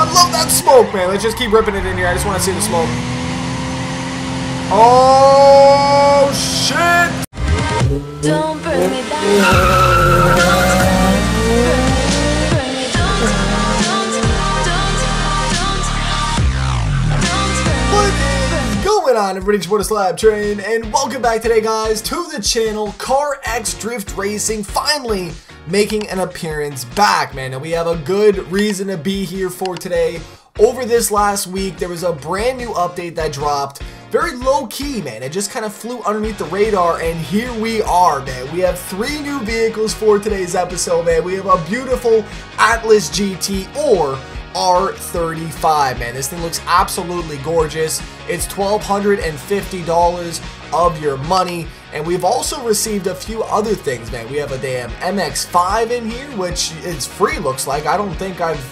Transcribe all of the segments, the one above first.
I love that smoke, man. Let's just keep ripping it in here. I just want to see the smoke. Oh, shit. Don't bring me down. On, everybody? It's What a SLAP Train, and welcome back today, guys, to the channel. Car X Drift Racing finally making an appearance back, man. And we have a good reason to be here for today. Over this last week, there was a brand new update that dropped. Very low key, man. It just kind of flew underneath the radar, and here we are, man. We have three new vehicles for today's episode, man. We have a beautiful Atlas GT or R35, man. This thing looks absolutely gorgeous. It's $1,250 of your money. And we've also received a few other things, man. We have a damn MX-5 in here, which is free, looks like. I don't think I've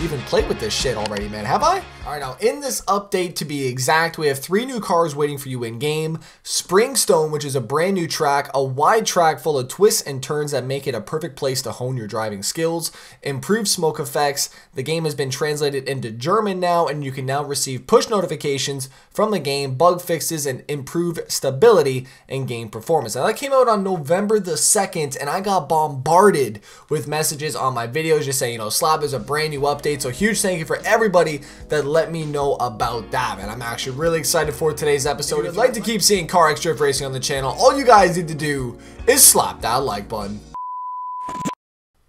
even played with this shit already, man. Have I? Alright, now in this update, to be exact, we have three new cars waiting for you in-game. Springstone, which is a brand new track, a wide track full of twists and turns that make it a perfect place to hone your driving skills. Improved smoke effects. The game has been translated into German now, and you can now receive push notifications from the game, bug fixes, and improved stability and game performance. Now that came out on November the 2nd, and I got bombarded with messages on my videos just saying, you know, Slap is a brand new update. So huge thank you for everybody that let me know about that, and I'm actually really excited for today's episode. If you'd like to keep seeing Car X Drift Racing on the channel, all you guys need to do is slap that like button.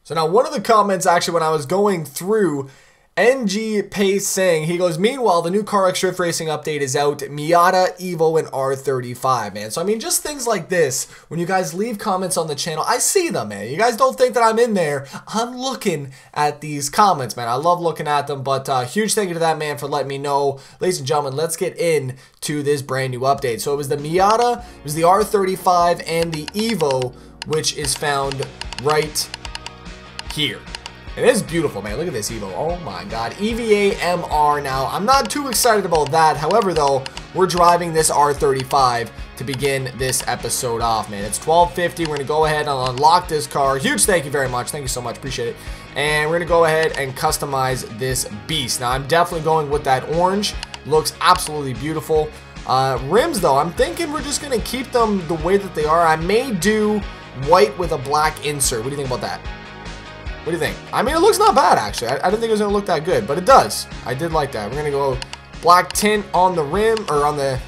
So now one of the comments actually when I was going through NG Pace saying, he goes, meanwhile, the new Car X Drift Racing update is out, Miata, Evo, and R35, man. So, I mean, just things like this, when you guys leave comments on the channel, I see them, man. You guys don't think that I'm in there. I'm looking at these comments, man. I love looking at them, but uh, huge thank you to that man for letting me know. Ladies and gentlemen, let's get in to this brand new update. So, it was the Miata, it was the R35, and the Evo, which is found right here. It is beautiful, man. Look at this Evo. Oh my god. Evo MR now. I'm not too excited about that. However, though, we're driving this R35 to begin this episode off, man. It's 1250. We're going to go ahead and unlock this car. Huge thank you very much. Thank you so much. Appreciate it. And we're going to go ahead and customize this beast. Now, I'm definitely going with that orange. Looks absolutely beautiful. Uh, rims, though, I'm thinking we're just going to keep them the way that they are. I may do white with a black insert. What do you think about that? What do you think? I mean, it looks not bad, actually. I, I didn't think it was going to look that good, but it does. I did like that. We're going to go black tint on the rim, or on the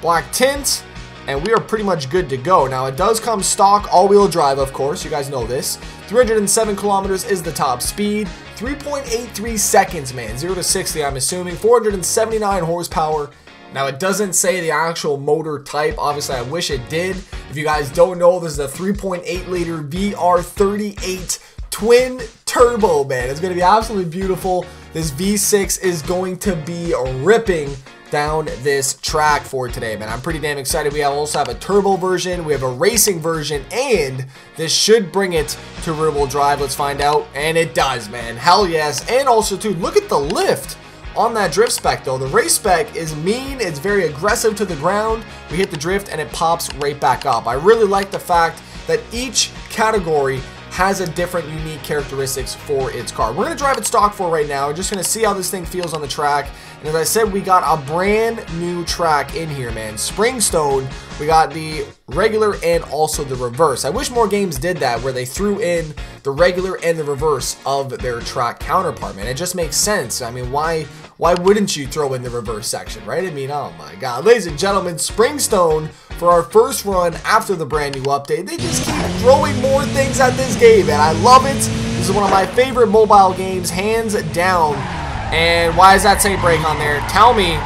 black tint, and we are pretty much good to go. Now, it does come stock all-wheel drive, of course. You guys know this. 307 kilometers is the top speed. 3.83 seconds, man. 0 to 60, I'm assuming. 479 horsepower. Now, it doesn't say the actual motor type. Obviously, I wish it did. If you guys don't know, this is a 3.8 liter VR38 twin turbo, man. It's going to be absolutely beautiful. This V6 is going to be ripping down this track for today, man. I'm pretty damn excited. We also have a turbo version, we have a racing version, and this should bring it to rear wheel drive. Let's find out. And it does, man. Hell yes. And also, too, look at the lift on that drift spec though. The race spec is mean, it's very aggressive to the ground. We hit the drift and it pops right back up. I really like the fact that each category has a different unique characteristics for its car. We're going to drive it stock for right now. We're just going to see how this thing feels on the track. And as I said, we got a brand new track in here, man. Springstone. We got the regular and also the reverse. I wish more games did that where they threw in the regular and the reverse of their track counterpart, man. It just makes sense. I mean, why why wouldn't you throw in the reverse section, right? I mean, oh my god. Ladies and gentlemen, Springstone for our first run after the brand new update. They just keep throwing more things at this game, and I love it. This is one of my favorite mobile games, hands down. And why is that say break on there? Tell me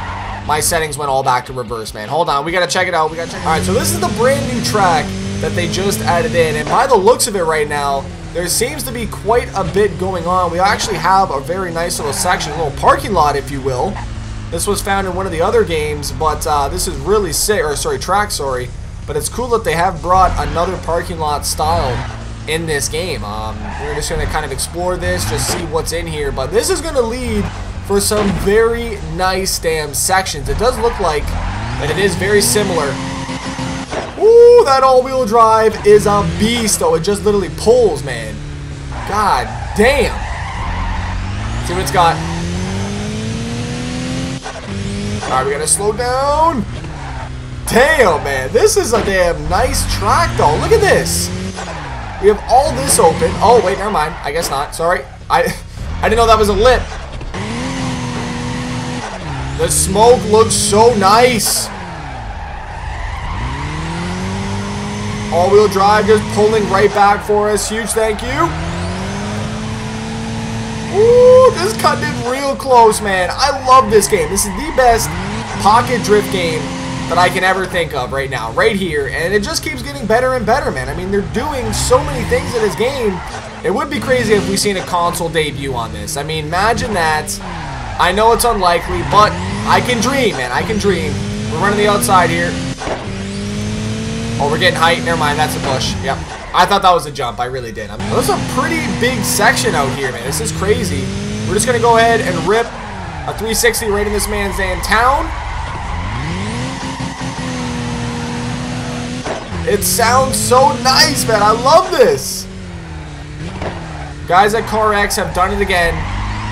my settings went all back to reverse, man. Hold on, we gotta check it out. We gotta check it out. Alright, so this is the brand new track that they just added in, and by the looks of it right now, there seems to be quite a bit going on. We actually have a very nice little section, a little parking lot, if you will. This was found in one of the other games, but uh, this is really sick, or sorry, track, sorry. But it's cool that they have brought another parking lot style in this game. Um, we're just going to kind of explore this, just see what's in here. But this is going to lead for some very nice damn sections. It does look like that it is very similar. Ooh, that all-wheel drive is a beast, though. It just literally pulls, man. God damn. See what it's got. Alright, we gotta slow down. Damn, man. This is a damn nice track, though. Look at this. We have all this open. Oh, wait, never mind. I guess not. Sorry. I, I didn't know that was a lip. The smoke looks so nice. All-wheel drive just pulling right back for us. Huge thank you. This cut in real close, man. I love this game. This is the best pocket drift game that I can ever think of right now, right here. And it just keeps getting better and better, man. I mean, they're doing so many things in this game. It would be crazy if we seen a console debut on this. I mean, imagine that. I know it's unlikely, but I can dream, man. I can dream. We're running the outside here. Oh, we're getting height. Never mind. That's a bush. Yep. I thought that was a jump. I really did. That was a pretty big section out here, man. This is crazy. We're just going to go ahead and rip a 360 right in this man's damn town. It sounds so nice, man. I love this. Guys at CarX have done it again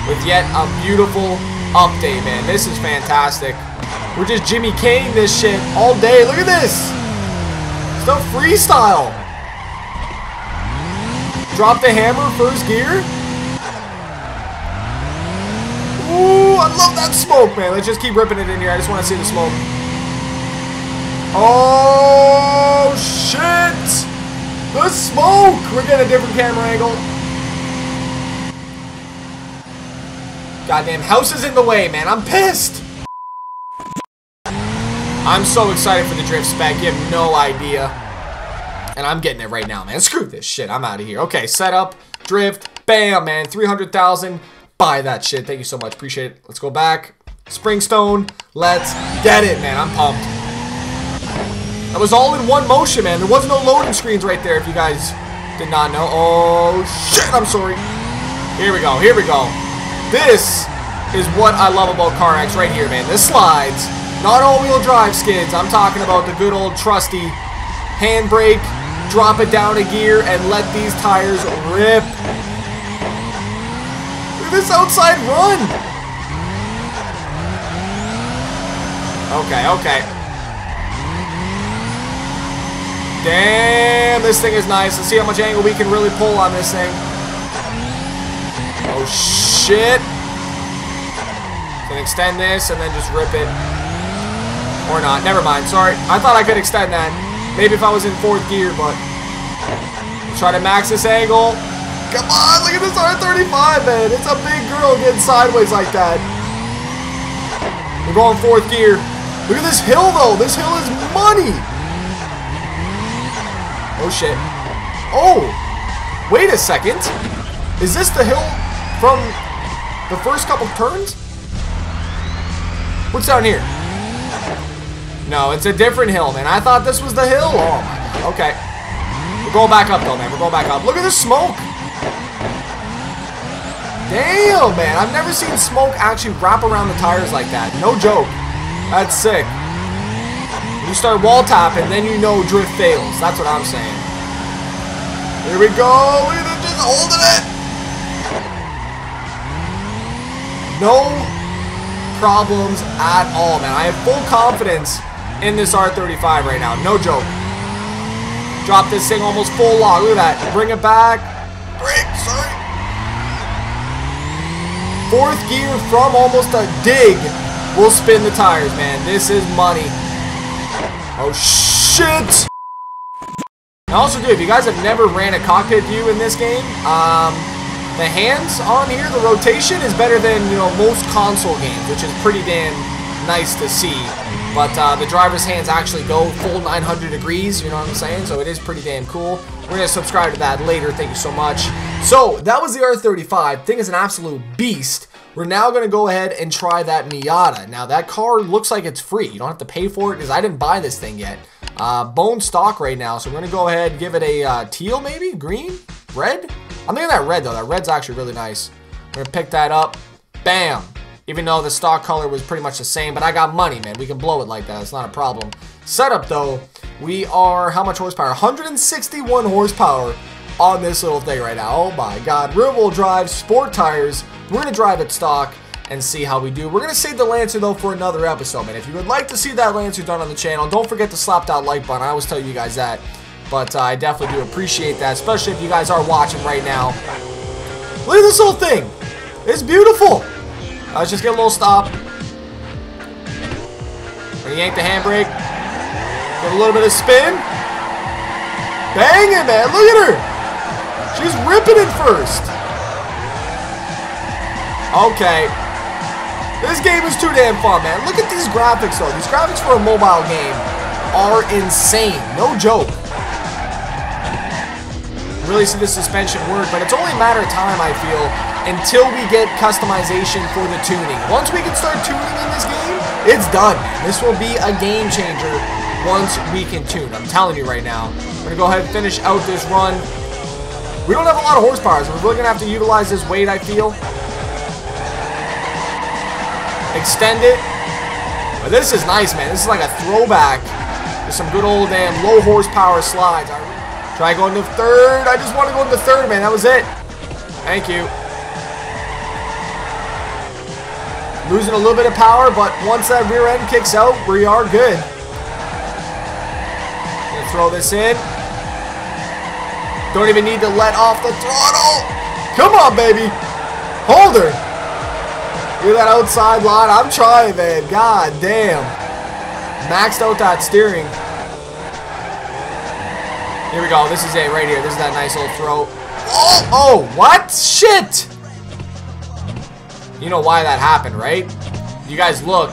with yet a beautiful update, man. This is fantastic. We're just gymkhana this shit all day. Look at this. Stuff freestyle. Drop the hammer, first gear. Ooh, I love that smoke, man. Let's just keep ripping it in here. I just want to see the smoke. Oh, shit! The smoke! We're getting a different camera angle. Goddamn house is in the way, man. I'm pissed. I'm so excited for the drift spec. You have no idea. And I'm getting it right now, man. Screw this shit. I'm out of here. Okay, setup, drift, bam, man. 300,000. Buy that shit. Thank you so much. Appreciate it. Let's go back. Springstone. Let's get it, man. I'm pumped. That was all in one motion, man. There was no loading screens right there if you guys did not know. Oh, shit. I'm sorry. Here we go. Here we go. This is what I love about CarX right here, man. This slides. Not all-wheel drive skids. I'm talking about the good old trusty handbrake, drop it down a gear, and let these tires rip. This outside run. Okay, okay. Damn, this thing is nice. Let's see how much angle we can really pull on this thing. Oh, shit. Can extend this and then just rip it. Or not. Never mind. Sorry. I thought I could extend that. Maybe if I was in fourth gear, but... Try to max this angle. Come on, look at this R35, man. It's a big girl getting sideways like that. We're going fourth gear. Look at this hill, though. This hill is money. Oh, shit. Oh. Wait a second. Is this the hill from the first couple turns? What's down here? No, it's a different hill, man. I thought this was the hill. Oh, my God. Okay. We're going back up, though, man. We're going back up. Look at the smoke. Damn, man. I've never seen smoke actually wrap around the tires like that. No joke. That's sick. You start wall tapping, then you know drift fails. That's what I'm saying. Here we go. Look at. Just holding it. No problems at all, man. I have full confidence in this R35 right now. No joke. Drop this thing almost full log. Look at that. Bring it back. Break, sorry. Fourth gear from almost a dig will spin the tires, man. This is money. Oh, shit. And also, dude, if you guys have never ran a cockpit view in this game, um, the hands on here, the rotation is better than, you know, most console games, which is pretty damn nice to see. But uh, the driver's hands actually go full 900 degrees, you know what I'm saying? So it is pretty damn cool. We're going to subscribe to that later. Thank you so much. So that was the R35. Thing is an absolute beast. We're now going to go ahead and try that Miata. Now, that car looks like it's free. You don't have to pay for it because I didn't buy this thing yet. Uh, bone stock right now, so we're going to go ahead and give it a uh, teal maybe? Green? Red? I'm thinking that red, though. That red's actually really nice. We're going to pick that up. Bam! Even though the stock color was pretty much the same, but I got money, man. We can blow it like that. It's not a problem. Setup, though, we are, how much horsepower? 161 horsepower on this little thing right now. Oh my god. Rear wheel drive, sport tires. We're going to drive it stock and see how we do. We're going to save the Lancer though for another episode, man. If you would like to see that Lancer done on the channel, don't forget to slap that like button. I always tell you guys that. But uh, I definitely do appreciate that, especially if you guys are watching right now. Look at this little thing. It's beautiful. Let's just get a little stop. Gonna yank the handbrake. A little bit of spin. Bang it, man. Look at her. She's ripping it first. Okay. This game is too damn fun, man. Look at these graphics, though. These graphics for a mobile game are insane. No joke. Really see the suspension work, but it's only a matter of time, I feel, until we get customization for the tuning. Once we can start tuning in this game, it's done. This will be a game changer once we can tune. I'm telling you right now. We're going to go ahead and finish out this run. We don't have a lot of horsepower, so we're really going to have to utilize this weight, I feel. Extend it. But this is nice, man. This is like a throwback to some good old damn low horsepower slides. Try going to third. I just want to go into third, man. That was it. Thank you. Losing a little bit of power, but once that rear end kicks out, we are good. Throw this in. Don't even need to let off the throttle. Come on, baby. Hold her. At that outside line. I'm trying, man. God damn. Maxed out that steering. Here we go. This is it right here. This is that nice little throw. Oh, oh what? Shit. You know why that happened, right? You guys look.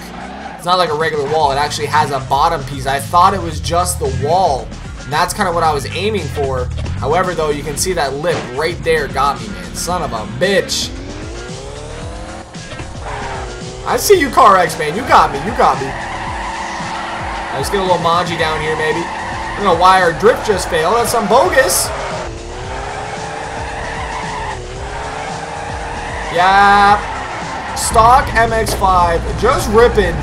It's not like a regular wall. It actually has a bottom piece. I thought it was just the wall. And that's kind of what I was aiming for. However, though, you can see that lip right there got me, man. Son of a bitch. I see you, Car X, man. You got me. You got me. Let's get a little Manji down here, maybe. I don't know why our drift just failed. That's some bogus. Yeah. Stock MX-5 just ripping.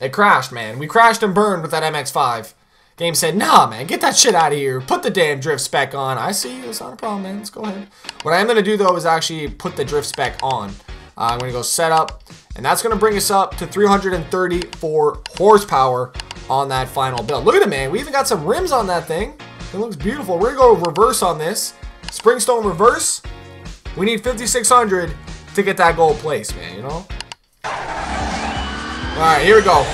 It crashed, man. We crashed and burned with that MX-5. Game said, nah, man, get that shit out of here. Put the damn drift spec on. I see, it's not a problem, man. Let's go ahead. What I am going to do, though, is actually put the drift spec on. Uh, I'm going to go setup, and that's going to bring us up to 334 horsepower on that final build. Look at it, man. We even got some rims on that thing. It looks beautiful. We're going to go reverse on this. Springstone reverse. We need 5,600 to get that gold place, man, you know? All right, here we go.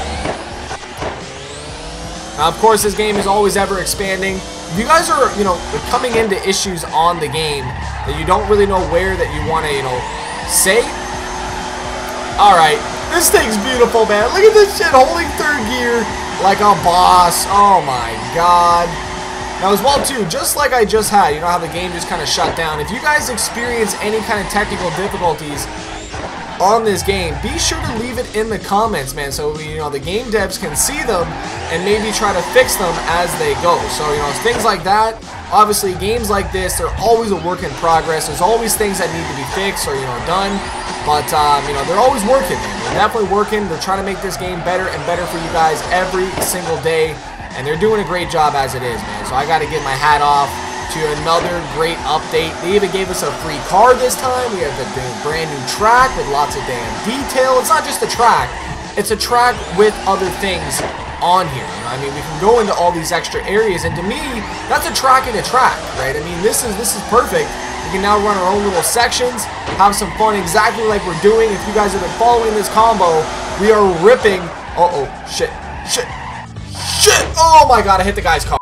Now, of course, this game is always ever expanding. If you guys are, you know, coming into issues on the game that you don't really know where that you want to, you know, say. All right, this thing's beautiful, man. Look at this shit holding third gear like a boss. Oh my god. Now as well too, just like I just had, you know how the game just kind of shut down. If you guys experience any kind of technical difficulties on this game, be sure to leave it in the comments, man, so you know the game devs can see them and maybe try to fix them as they go. So you know things like that. Obviously, games like this, they're always a work in progress. There's always things that need to be fixed or you know done. But um, you know they're always working. They're definitely working. They're trying to make this game better and better for you guys every single day, and they're doing a great job as it is, man. So I got to get my hat off to another great update. They even gave us a free car this time. We have a brand new track with lots of damn detail. It's not just a track. It's a track with other things on here. You know, I mean, we can go into all these extra areas, and to me, that's a track in a track, right? I mean, this is this is perfect. We can now run our own little sections, have some fun exactly like we're doing. If you guys have been following this combo, we are ripping. Uh-oh, shit, shit, shit. Oh my god, I hit the guy's car.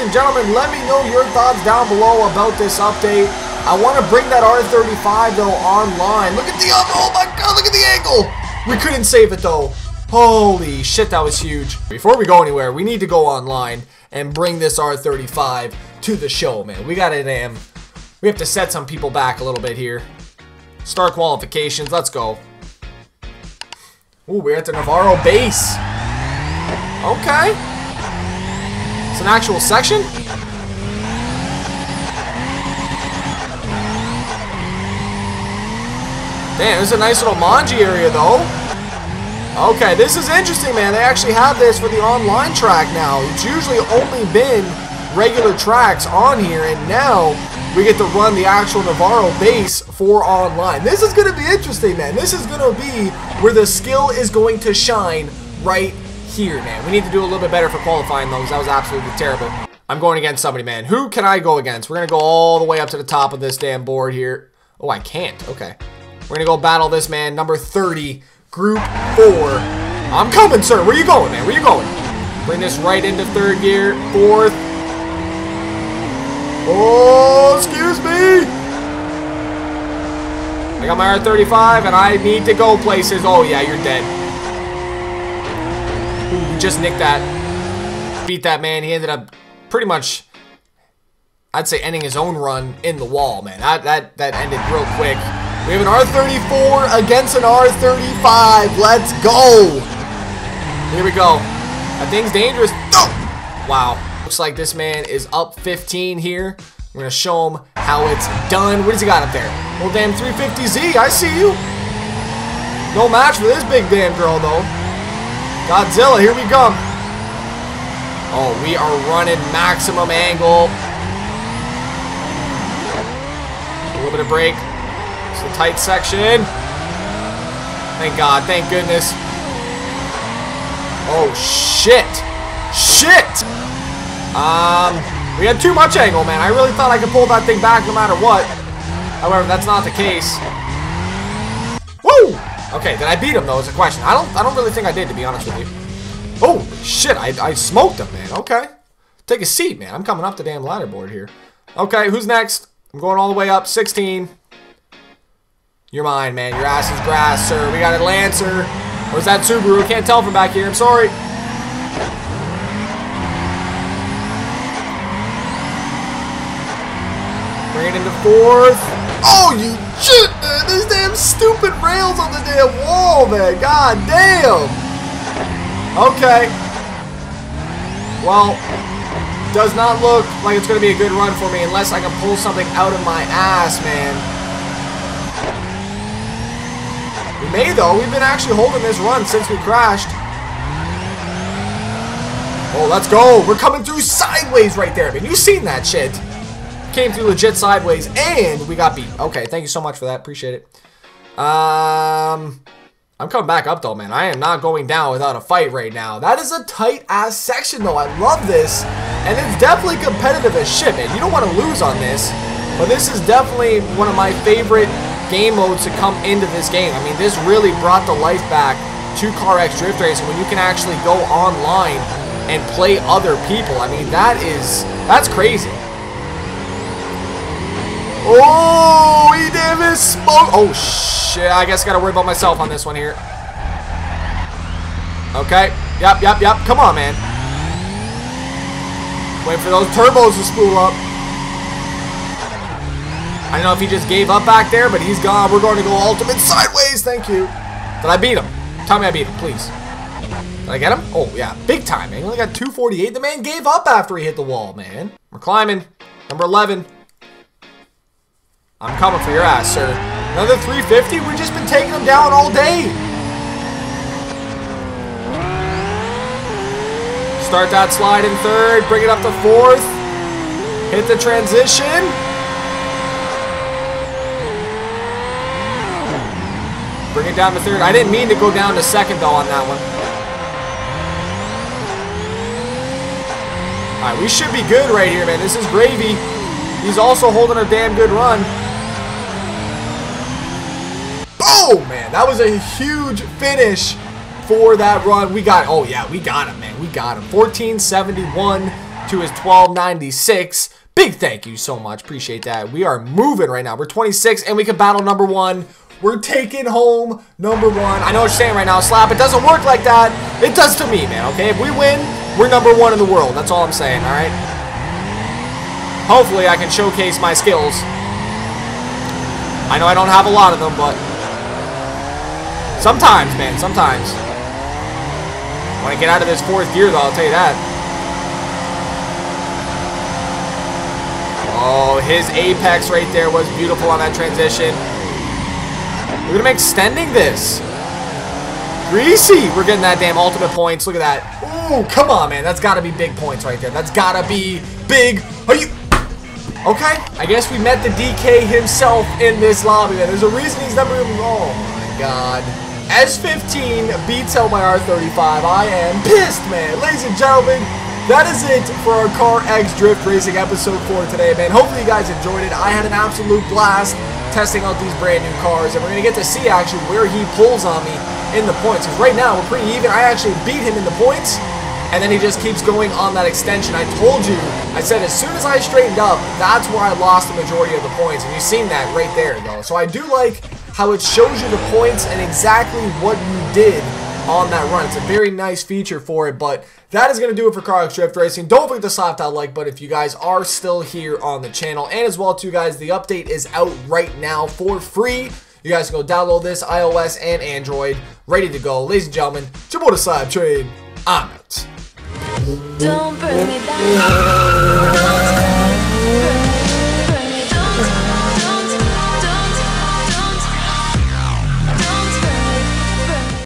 Ladies and gentlemen, let me know your thoughts down below about this update. I want to bring that R35 though online. Look at the, oh my god, look at the angle. We couldn't save it though. Holy shit, that was huge. Before we go anywhere, we need to go online and bring this R35 to the show, man. We gotta damn, we have to set some people back a little bit here. Star qualifications, let's go. Ooh, we're at the Navarro base. Okay. It's an actual section? Man, this is a nice little Manji area, though. Okay, this is interesting, man. They actually have this for the online track now. It's usually only been regular tracks on here, and now we get to run the actual Navarro base for online. This is going to be interesting, man. This is going to be where the skill is going to shine right here, man. We need to do a little bit better for qualifying those. That was absolutely terrible. I'm going against somebody, man. Who can I go against? We're going to go all the way up to the top of this damn board here. Oh, I can't. Okay. We're going to go battle this man, number 30, Group 4. I'm coming, sir. Where you going, man? Where you going? Bring this right into third gear. Fourth. Oh, excuse me. I got my R35, and I need to go places. Oh, yeah, you're dead. Just nicked that. Beat that man. He ended up pretty much, I'd say, ending his own run in the wall, man. That, that, that ended real quick. We have an R34 against an R35. Let's go. Here we go. That thing's dangerous. Oh! Wow. Looks like this man is up 15 here. We're going to show him how it's done. What does he got up there? Old damn 350Z. I see you. No match for this big damn girl, though. Godzilla, here we come. Oh, we are running maximum angle. A little bit of brake. It's a tight section. Thank God, thank goodness. Oh, shit. Shit! Um, we had too much angle, man. I really thought I could pull that thing back no matter what. However, that's not the case. Okay, did I beat him, though, is a question. I don't, I don't really think I did, to be honest with you. Oh, shit, I, I smoked him, man. Okay. Take a seat, man. I'm coming up the damn ladder board here. Okay, who's next? I'm going all the way up. 16. You're mine, man. Your ass is grass, sir. We got a Lancer. Or is that Subaru? Can't tell from back here. I'm sorry. Bring it into fourth. Oh, you shit, man. These damn stupid rails on the damn wall, man. God damn. Okay. Well, does not look like it's going to be a good run for me unless I can pull something out of my ass, man. We may, though. We've been actually holding this run since we crashed. Oh, let's go. We're coming through sideways right there, man. You seen that shit. Came through legit sideways, and we got beat. Okay, thank you so much for that. Appreciate it. Um... I'm coming back up though, man. I am not going down without a fight right now. That is a tight ass section though. I love this. And it's definitely competitive as shit, man. You don't want to lose on this. But this is definitely one of my favorite game modes to come into this game. I mean, this really brought the life back to Car X Drift Racing when you can actually go online and play other people. I mean, that is, that's crazy. Oh, he Davis smoke. Oh, shit. I guess I got to worry about myself on this one here. Okay. Yep, yep, yep. Come on, man. Wait for those turbos to spool up. I don't know if he just gave up back there, but he's gone. We're going to go ultimate sideways. Thank you. Did I beat him? Tell me I beat him, please. Did I get him? Oh, yeah. Big time, man. He only got 248. The man gave up after he hit the wall, man. We're climbing. Number 11. I'm coming for your ass, sir. Another 350? We've just been taking them down all day. Start that slide in third. Bring it up to fourth. Hit the transition. Bring it down to third. I didn't mean to go down to second, though, on that one. All right, we should be good right here, man. This is gravy. He's also holding a damn good run. Oh, man. That was a huge finish for that run. We got, oh, yeah, we got him, man. We got him. 1471 to his 1296. Big thank you so much. Appreciate that. We are moving right now. We're 26, and we can battle number one. We're taking home number one. I know what you're saying right now, Slap. It doesn't work like that. It does to me, man, okay? If we win, we're number one in the world. That's all I'm saying, all right? Hopefully, I can showcase my skills. I know I don't have a lot of them, but sometimes, man, sometimes. When I get out of this fourth gear, though, I'll tell you that. Oh, his apex right there was beautiful on that transition. We're gonna be extending this. Greasy! We're getting that damn ultimate points. Look at that. Ooh, come on, man. That's gotta be big points right there. That's gotta be big. Are you... Okay, I guess we met the DK himself in this lobby, man. There's a reason he's never even... Oh, my God. S15 beats out my R35. I am pissed, man. Ladies and gentlemen, that is it for our Car X Drift Racing episode 4 today, man. Hopefully you guys enjoyed it. I had an absolute blast testing out these brand new cars, and we're going to get to see actually where he pulls on me in the points. Because right now, we're pretty even. I actually beat him in the points, and then he just keeps going on that extension. I told you, I said as soon as I straightened up, that's where I lost the majority of the points, and you've seen that right there, though. So I do like how it shows you the points and exactly what you did on that run. It's a very nice feature for it, but that is going to do it for Car X Drift Racing. Don't forget to slap that like button if you guys are still here on the channel. And as well, too, guys, the update is out right now for free. You guys can go download this, iOS and Android, ready to go. Ladies and gentlemen, Jabota SLAP Train, I'm out.